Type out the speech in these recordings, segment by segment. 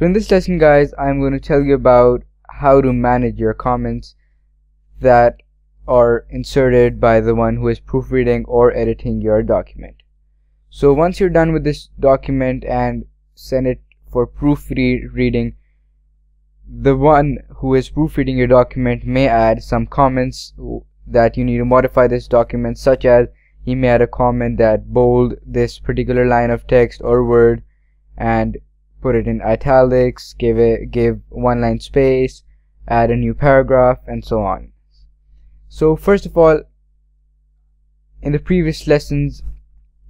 So in this lesson guys, I'm going to tell you about how to manage your comments that are inserted by the one who is proofreading or editing your document. So once you're done with this document and send it for proofreading, the one who is proofreading your document may add some comments that you need to modify this document such as he may add a comment that bold this particular line of text or word and put it in italics give it give one line space add a new paragraph and so on. So first of all in the previous lessons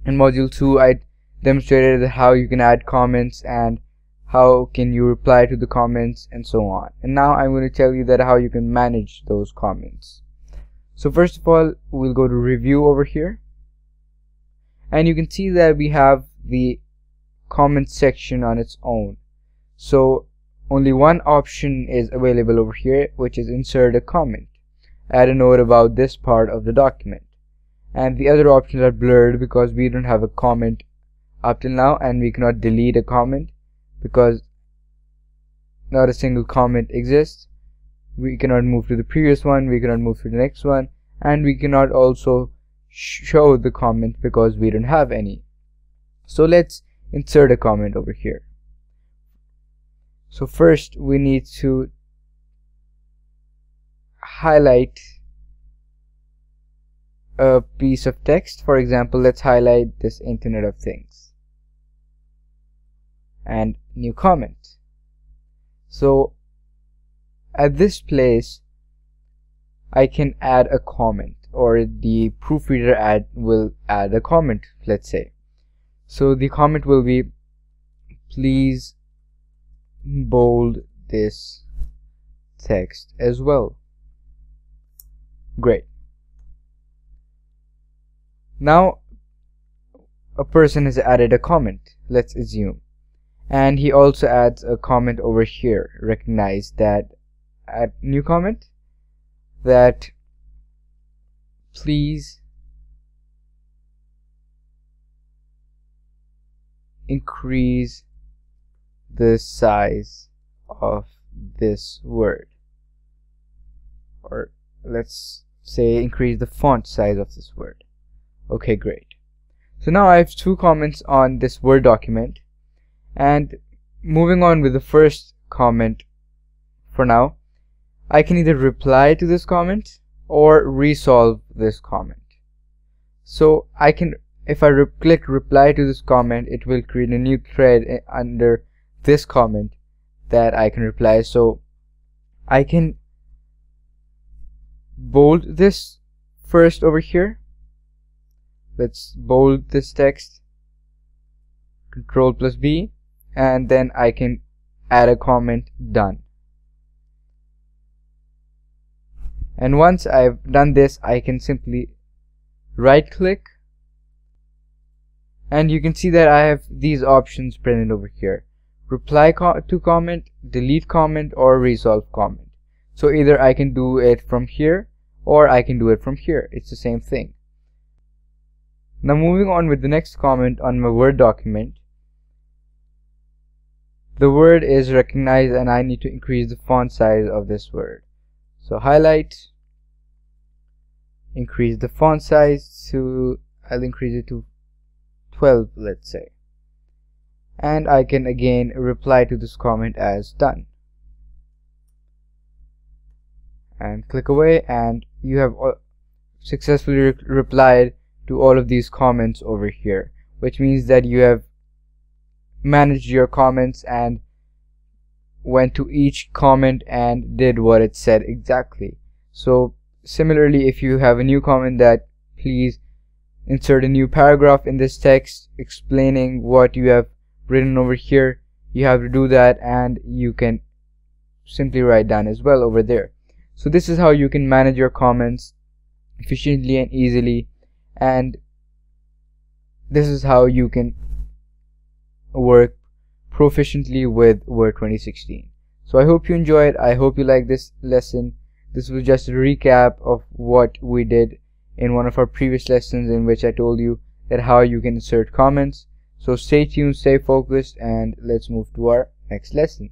in module 2 I demonstrated how you can add comments and how can you reply to the comments and so on. And now I'm going to tell you that how you can manage those comments. So first of all we'll go to review over here. And you can see that we have the comment section on its own. So only one option is available over here which is insert a comment. Add a note about this part of the document. And the other options are blurred because we don't have a comment up till now and we cannot delete a comment because not a single comment exists. We cannot move to the previous one we cannot move to the next one and we cannot also show the comment because we don't have any. So let's insert a comment over here. So first we need to highlight a piece of text. For example let's highlight this internet of things and new comment. So at this place I can add a comment or the proofreader add will add a comment let's say so the comment will be please bold this text as well. Great. Now a person has added a comment let's assume. And he also adds a comment over here recognize that add new comment that please increase the size of this word. Or let's say increase the font size of this word. Okay great. So now I have two comments on this word document. And moving on with the first comment for now I can either reply to this comment or resolve this comment. So I can if I re click reply to this comment it will create a new thread eh, under this comment that I can reply. So I can bold this first over here. Let's bold this text. Control plus B. And then I can add a comment done. And once I've done this I can simply right click and you can see that I have these options printed over here. Reply co to comment delete comment or resolve comment. So either I can do it from here or I can do it from here. It's the same thing. Now moving on with the next comment on my word document. The word is recognized and I need to increase the font size of this word. So highlight increase the font size to I'll increase it to 12 let's say. And I can again reply to this comment as done. And click away and you have successfully re replied to all of these comments over here which means that you have managed your comments and went to each comment and did what it said exactly. So similarly if you have a new comment that please insert a new paragraph in this text explaining what you have written over here. You have to do that and you can simply write down as well over there. So this is how you can manage your comments efficiently and easily. And this is how you can work proficiently with Word 2016 so I hope you enjoyed. I hope you like this lesson. This was just a recap of what we did in one of our previous lessons in which I told you that how you can insert comments so stay tuned stay focused and let's move to our next lesson.